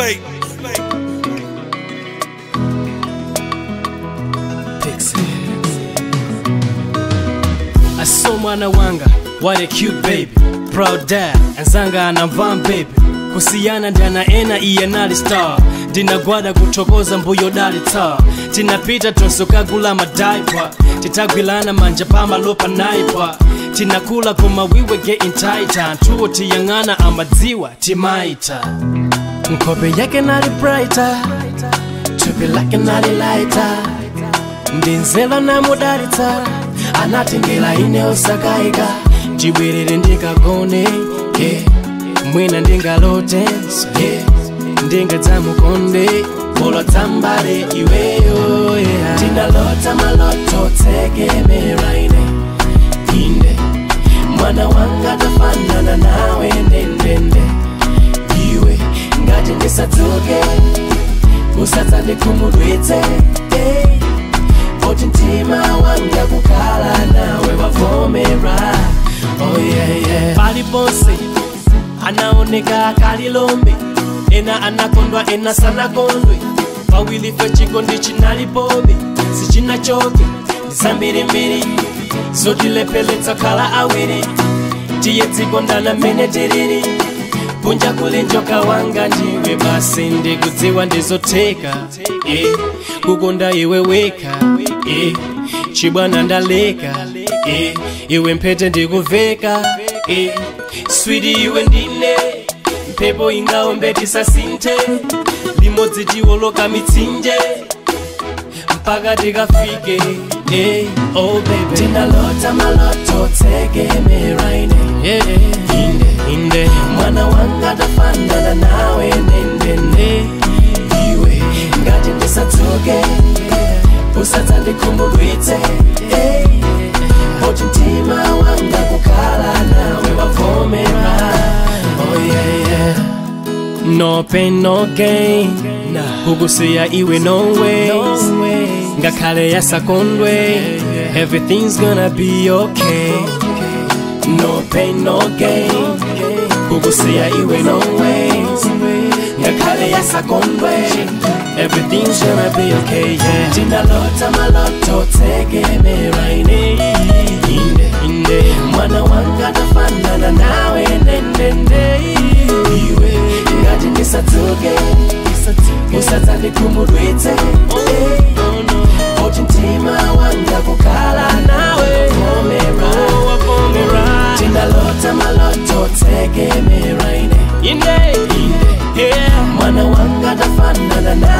Slate. So mwana wanga, what a cute baby Proud dad, anzanga anamvam baby Kusiyana ndana ena nali star ndinagwada kuthokoza mbuyo dali tar Tinapita tonsokagula madaipa Titagwilana manja pamalopa naipa Tinakula kumawiwe getting tighter Tuo tiyang'ana amadziwa timaita nkobe yake nari brighter tupi lake nari lighter ndinzela namudaritsa anati ngela ine osakaika ndibwerere ndikagoneke mwina ndingalote ndingadzamukonde bolwa dzambare iweyo oh, ndinalota maloto tsegemeraine inde mwana wangatafanana nawe ndendende ndende ngati ndisatsuke usatsande kumudwitse poti eh. mtima wanga kukhala nawe wavomera oh, paliponse anaoneka kalilombe ena anakondwa ena sanakondwe pawili fe chiko ndi chinalipobe sichinachoke ndisambirimbiri zotilepeletsa khala awiri tiye dziko ndana mene tiriri kunja kule njoka wanga ndiwe basi ndikudziwa ndizoteka eh, kukunda iwe weka eh, chibwana ndaleka eh, iwe mphete ndikuveka swidi iwe ndine mphepo ingaombetisasinte limodzi tiwoloka mitsinje mpaka tikafike oh tinalota maloto tsegemera bikumbubitse hoje mtima wanga kukala nawe wavomera oh, no pain no gain hugusiya iwe no ways ngakhale yasakondwe everything's gonna be okay no pain no gain hugusiya iwe no ways ngakhale yasakondwe everything's gonna be okay yeah ndinalota maloto tegemera ineinde mwana wangatafanana nawe nendendeiwe ngati ndisatuke usadzandikumudwitse eh. oh, oti mtima wanga kukala nawetindalota oh, maloto tegemera ine mwana wangatafanana nawe